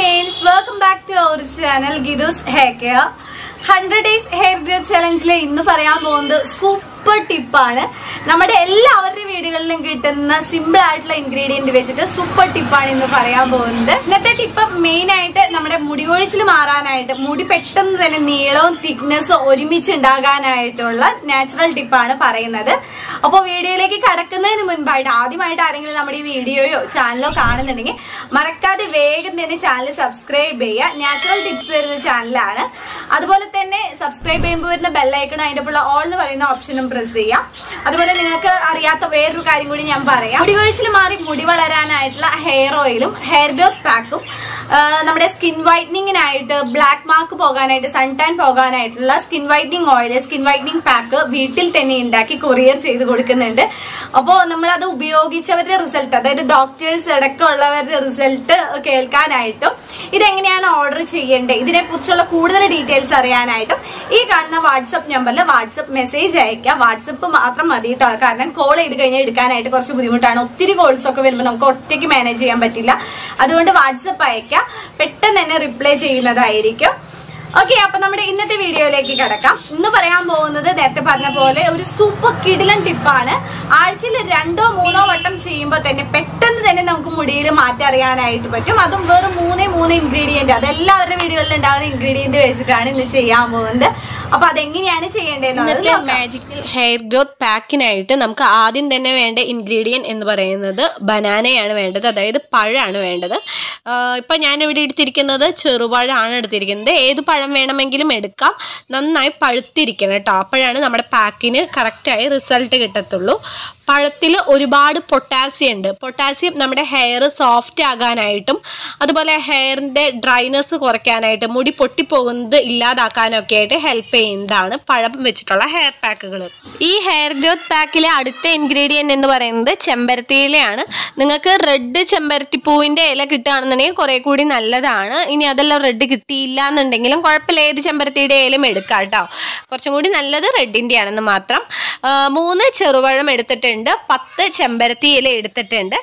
അവർ channel Geethu's hair care hundred days hair grow ചലഞ്ചിൽ ഇന്ന് പറയാൻ പോകുന്നത് സൂപ്പർ ടിപ്പാണ് നമ്മുടെ എല്ലാവരുടെ വീടുകളിലും കിട്ടുന്ന സിമ്പിൾ ആയിട്ടുള്ള ഇൻഗ്രീഡിയന്റ് വെച്ചിട്ട് സൂപ്പർ ടിപ്പാണ് ഇന്ന് പറയാൻ പോകുന്നത്. ഇന്നത്തെ ടിപ്പ് മെയിൻ ആയിട്ട് നമ്മുടെ മുടി കൊഴിച്ചിൽ മാറാനായിട്ട് മുടി പെട്ടെന്ന് തന്നെ നീളവും തിക്നെസ്സും ഒരുമിച്ച് ഉണ്ടാകാനായിട്ടുള്ള നാച്ചുറൽ ടിപ്പാണ് പറയുന്നത്. അപ്പോൾ വീഡിയോയിലേക്ക് കടക്കുന്നതിന് മുൻപായിട്ട് ആദ്യമായിട്ട് ആരെങ്കിലും നമ്മുടെ ഈ വീഡിയോയോ ചാനലോ കാണുന്നുണ്ടെങ്കിൽ മറക്കാതെ വേഗം തന്നെ ചാനൽ സബ്സ്ക്രൈബ് ചെയ്യുക. നാച്ചുറൽ ടിപ്സ് വരുന്ന ചാനലാണ്. അതുപോലെ തന്നെ സബ്സ്ക്രൈബ് ചെയ്യുമ്പോൾ വരുന്ന ബെല്ലൈക്കൺ അതിന്റെ ഉള്ള ഓൾ എന്ന് പറയുന്ന ഓപ്ഷനും പ്രസ് ചെയ്യാം അതുപോലെ നിങ്ങൾക്ക് അറിയാത്ത വേറൊരു കാര്യം കൂടി ഞാൻ പറയാം. മുടി കൊഴിച്ചിൽ മാറി മുടി വളരാനായിട്ടുള്ള ഹെയർ ഓയിലും ഹെയർ ഗ്രോത്ത് പാക്കും നമ്മുടെ സ്കിൻ വൈറ്റനിങ്ങിനായിട്ട് ബ്ലാക്ക് മാർക്ക് പോകാനായിട്ട് sun tan പോകാനായിട്ടുള്ള skin whitening oil skin whitening pack വീട്ടിൽ തന്നെ ഉണ്ടാക്കി കൊറിയർ ചെയ്ത് കൊടുക്കുന്നുണ്ട്. അപ്പോൾ നമ്മൾ അത് ഉപയോഗിച്ചവരുടെ റിസൾട്ട് അതായത് ഡോക്ടേഴ്സ് അടക്കമുള്ളവരുടെ റിസൾട്ട് കേൾക്കാനായിട്ടും ഇതെങ്ങനെയാണ് ഓർഡർ ചെയ്യേണ്ടത്? ഇതിനെ കുറിച്ചുള്ള കൂടുതൽ ഡീറ്റെയിൽസ് അറിയാനായിട്ടും ഈ കാണുന്ന വാട്സപ്പ് നമ്പറിൽ വാട്സപ്പ് മെസ്സേജ് അയക്കാം. വാട്സപ്പ് മാത്രം മതി കേട്ടോ കാരണം കോൾ ചെയ്ത് കഴിഞ്ഞാൽ എടുക്കാനായിട്ട് കുറച്ച് ബുദ്ധിമുട്ടാണ്. ഒത്തിരി കോൾസ് ഒക്കെ വരുമ്പോൾ നമുക്ക് ഒറ്റയ്ക്ക് മാനേജ് ചെയ്യാൻ പറ്റില്ല. അതുകൊണ്ട് വാട്സപ്പ് അയക്കാം. പെട്ടെന്ന് തന്നെ റിപ്ലൈ ചെയ്യുന്നതായിരിക്കും. ഓക്കെ അപ്പൊ നമ്മുടെ ഇന്നത്തെ വീഡിയോയിലേക്ക് കിടക്കാം. ഇന്ന് പറയാൻ പോകുന്നത് നേരത്തെ പറഞ്ഞ പോലെ ഒരു സൂപ്പർ കിടിലൻ ടിപ്പാണ് ആഴ്ചയിൽ രണ്ടോ മൂന്നോ വട്ടം ചെയ്യുമ്പോൾ തന്നെ പെട്ടെന്ന് തന്നെ നമുക്ക് മുടിയിൽ മാറ്റം അറിയാനായിട്ട് പറ്റും. അതും വെറും മൂന്നേ മൂന്ന് ഇൻഗ്രീഡിയന്റ് അത് എല്ലാവരുടെ വീടുകളിൽ ഉണ്ടാകുന്ന ഇൻഗ്രീഡിയന്റ് വെച്ചിട്ടാണ് ഇന്ന് ചെയ്യാൻ പോകുന്നത്. അപ്പൊ അതെങ്ങനെയാണ് ചെയ്യേണ്ടത്. മാജിക്കൽ ഹെയർ ഗ്രോത്ത് പാക്കിനായിട്ട് നമുക്ക് ആദ്യം തന്നെ വേണ്ട ഇൻഗ്രീഡിയൻ എന്ന് പറയുന്നത് ബനാനയാണ് വേണ്ടത്. അതായത് പഴമാണ് വേണ്ടത്. ഇപ്പൊ ഞാൻ ഇവിടെ എടുത്തിരിക്കുന്നത് ചെറുപഴമാണ് എടുത്തിരിക്കുന്നത്. ഏത് പഴം വേണമെങ്കിലും എടുക്കാം. നന്നായി പഴുത്തിരിക്കണം കേട്ടോ. അപ്പോഴാണ് നമ്മുടെ പാക്കിന് കറക്റ്റായി റിസൾട്ട് കിട്ടത്തുള്ളൂ. പഴത്തിൽ ഒരുപാട് പൊട്ടാസ്യം ഉണ്ട്. പൊട്ടാസ്യം നമ്മുടെ ഹെയർ സോഫ്റ്റ് ആകാനായിട്ടും അതുപോലെ ഹെയറിന്റെ ഡ്രൈനെസ് കുറയ്ക്കാനായിട്ടും മുടി പൊട്ടിപ്പോകുന്നത് ഇല്ലാതാക്കാനൊക്കെ ആയിട്ട് ഹെൽപ്പ് ചെയ്യുന്നതാണ് പഴം വെച്ചിട്ടുള്ള ഹെയർ പാക്കുകൾ ഈ ഹെയർ ഗ്രോത്ത് പാക്കിലെ അടുത്ത ഇൻഗ്രീഡിയന്റ് എന്ന് പറയുന്നത് ചെമ്പരത്തിയിലയാണ്. നിങ്ങൾക്ക് റെഡ് ചെമ്പരത്തിപ്പൂവിന്റെ ഇല കിട്ടുകയാണെന്നുണ്ടെങ്കിൽ കുറേ കൂടി നല്ലതാണ്. ഇനി അതെല്ലാം റെഡ് കിട്ടിയില്ല എന്നുണ്ടെങ്കിലും കുഴപ്പമില്ല. ഏത് ചെമ്പരത്തിയുടെ ഇലയും എടുക്കാം കേട്ടോ. കുറച്ചും കൂടി നല്ലത് റെഡിന്റെ ആണെന്ന് മാത്രം. മൂന്ന് ചെറുപഴം എടുത്തിട്ടുണ്ട് പത്ത് ചെമ്പരത്തി ഇല എടുത്തിട്ടുണ്ട്.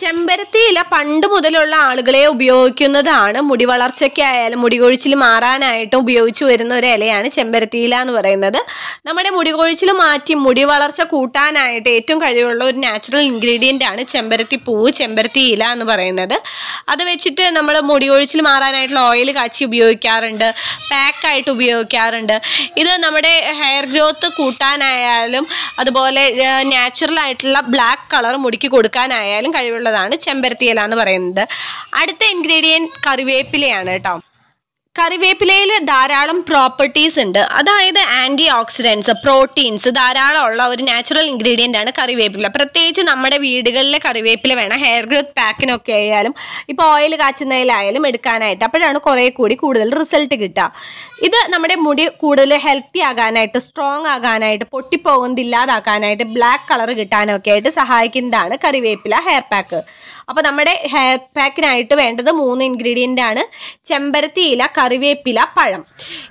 ചെമ്പരത്തി ഇല പണ്ട് മുതലുള്ള ആളുകളെ ഉപയോഗിക്കുന്നതാണ്. മുടി വളർച്ചയ്ക്കായാലും മുടി കൊഴിച്ചിൽ മാറാനായിട്ടും ഉപയോഗിച്ചു വരുന്ന ഒരു ഇലയാണ് ചെമ്പരത്തി ഇല എന്ന് പറയുന്നത്. നമ്മുടെ മുടി കൊഴിച്ചിൽ മാറ്റി മുടി വളർച്ച കൂട്ടാനായിട്ട് ഏറ്റവും കഴിവുള്ള ഒരു നാച്ചുറൽ ഇൻഗ്രീഡിയന്റ് ആണ് ചെമ്പരത്തി പൂവ് ചെമ്പരത്തി ഇല എന്ന് പറയുന്നത്. അത് വെച്ചിട്ട് നമ്മൾ മുടി കൊഴിച്ചിൽ മാറാനായിട്ടുള്ള ഓയിൽ കാച്ചി ഉപയോഗിക്കാറുണ്ട് പാക്കായിട്ട് ഉപയോഗിക്കാറുണ്ട്. ഇത് നമ്മുടെ ഹെയർ ഗ്രോത്ത് കൂട്ടാനായാലും അതുപോലെ നാച്ചുറൽ ആയിട്ടുള്ള ബ്ലാക്ക് കളർ മുടിക്ക് കൊടുക്കാനായാലും കഴിവുള്ളതാണ് ചെമ്പരത്തി ഇല എന്ന് പറയുന്നത്. അടുത്ത ഇൻഗ്രീഡിയന്റ് കറിവേപ്പിലയാണ് കേട്ടോ. കറിവേപ്പിലയിൽ ധാരാളം പ്രോപ്പർട്ടീസ് ഉണ്ട്. അതായത് ആന്റി ഓക്സിഡൻസ് പ്രോട്ടീൻസ് ധാരാളം ഉള്ള ഒരു നാച്ചുറൽ ഇൻഗ്രീഡിയന്റ് ആണ് കറിവേപ്പില. പ്രത്യേകിച്ച് നമ്മുടെ വീടുകളിലെ കറിവേപ്പില വേണം. ഹെയർ ഗ്രോത്ത് പാക്കിനൊക്കെ ആയാലും ഇപ്പോൾ ഓയിൽ കാച്ചുന്നതിലായാലും എടുക്കാനായിട്ട് അപ്പോഴാണ് കുറേ കൂടി കൂടുതൽ റിസൾട്ട് കിട്ടുക. ഇത് നമ്മുടെ മുടി കൂടുതൽ ഹെൽത്തി ആകാനായിട്ട് സ്ട്രോങ് ആകാനായിട്ട് പൊട്ടിപ്പോകുന്നത് ഇല്ലാതാക്കാനായിട്ട് ബ്ലാക്ക് കളർ കിട്ടാനൊക്കെ ആയിട്ട് സഹായിക്കുന്നതാണ് കറിവേപ്പില ഹെയർ പാക്ക് അപ്പോൾ നമ്മുടെ ഹെയർ പാക്കിനായിട്ട് വേണ്ടത് മൂന്ന് ഇൻഗ്രീഡിയന്റ് ആണ്. ചെമ്പരത്തി ഇല കറിവേപ്പില പഴം.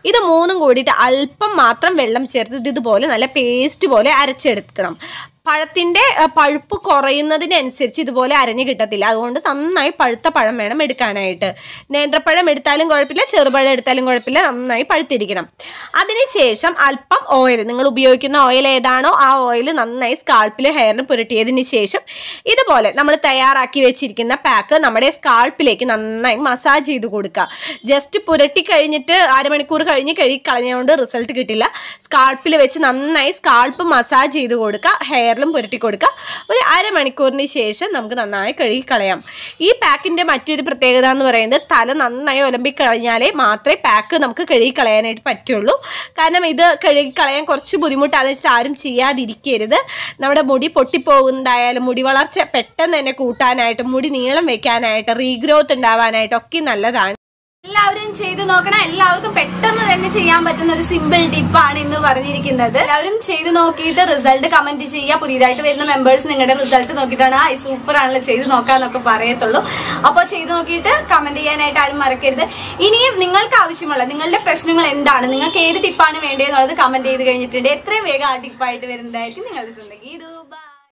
ഇത് മൂന്നും കൂടിയിട്ട് അല്പം മാത്രം വെള്ളം ചേർത്ത് ഇതുപോലെ നല്ല പേസ്റ്റ് പോലെ അരച്ചെടുക്കണം. പഴത്തിന്റെ പഴുപ്പ് കുറയുന്നതിനനുസരിച്ച് ഇതുപോലെ അരഞ്ഞു കിട്ടത്തില്ല. അതുകൊണ്ട് നന്നായി പഴുത്ത പഴം വേണം എടുക്കാനായിട്ട്. നേന്ത്രപ്പഴം എടുത്താലും കുഴപ്പമില്ല ചെറുപഴം എടുത്താലും കുഴപ്പമില്ല നന്നായി പഴുത്തിരിക്കണം. അതിനുശേഷം അല്പം ഓയിൽ നിങ്ങൾ ഉപയോഗിക്കുന്ന ഓയിൽ ഏതാണോ ആ ഓയിൽ നന്നായി സ്കാൾപ്പിൽ ഹെയറിന് പുരട്ടിയതിന് ശേഷം ഇതുപോലെ നമ്മൾ തയ്യാറാക്കി വെച്ചിരിക്കുന്ന പാക്ക് നമ്മുടെ സ്കാൾപ്പിലേക്ക് നന്നായി മസാജ് ചെയ്ത് കൊടുക്കുക. ജസ്റ്റ് പുരട്ടി കഴിഞ്ഞിട്ട് അരമണിക്കൂർ കഴിഞ്ഞ് കഴുകി കളഞ്ഞുകൊണ്ട് റിസൾട്ട് കിട്ടില്ല. സ്കാൾപ്പിൽ വെച്ച് നന്നായി സ്കാൾപ്പ് മസാജ് ചെയ്ത് കൊടുക്കുക. ഹെയറിലും പുരട്ടി കൊടുക്കുക ഒരു അരമണിക്കൂറിന് ശേഷം നമുക്ക് നന്നായി കഴുകി കളയാം. ഈ പാക്കിന്റെ മറ്റൊരു പ്രത്യേകത എന്ന് പറയുന്നത് തല നന്നായി ഒലമ്പി കഴിഞ്ഞാലേ മാത്രമേ പാക്ക് നമുക്ക് കഴുകി കളയാനായിട്ട് പറ്റുള്ളൂ. കാരണം ഇത് കഴുകി കളയാൻ കുറച്ച് ബുദ്ധിമുട്ടാണെന്ന് വെച്ചിട്ട് ആരും ചെയ്യാതിരിക്കരുത്. നമ്മുടെ മുടി പൊട്ടിപ്പോകുന്നതായാലും മുടി വളർച്ച പെട്ടെന്ന് തന്നെ കൂട്ടാനായിട്ട് മുടി നീളം വെക്കാനായിട്ട് റീഗ്രോത്ത് ഉണ്ടാവാനായിട്ടൊക്കെ നല്ലതാണ്. എല്ലാവരും ചെയ്തു നോക്കണം. എല്ലാവർക്കും പെട്ടെന്ന് തന്നെ ചെയ്യാൻ പറ്റുന്ന ഒരു സിമ്പിൾ ടിപ്പാണ് ഇന്ന് പറഞ്ഞിരിക്കുന്നത്. എല്ലാവരും ചെയ്തു നോക്കിയിട്ട് റിസൾട്ട് കമന്റ് ചെയ്യുക. പുതിയതായിട്ട് വരുന്ന മെമ്പേഴ്സ് നിങ്ങളുടെ റിസൾട്ട് നോക്കിയിട്ടാണ്. ആ സൂപ്പർ ആണല്ലോ. ചെയ്തു നോക്കാന്നൊക്കെ പറയത്തുള്ളൂ. അപ്പോൾ ചെയ്തു നോക്കിയിട്ട് കമന്റ് ചെയ്യാനായിട്ട് ആരും മറക്കരുത്. ഇനിയും നിങ്ങൾക്ക് ആവശ്യമുള്ള നിങ്ങളുടെ പ്രശ്നങ്ങൾ എന്താണ് നിങ്ങൾക്ക് ഏത് ടിപ്പാണ് വേണ്ടതെന്നുള്ളത് കമന്റ് ചെയ്ത് കഴിഞ്ഞിട്ടുണ്ട്. എത്രയും വേഗം ആ ടിപ്പായിട്ട് വരുന്നതായിരിക്കും നിങ്ങളുടെ സ്വന്തം ഇത്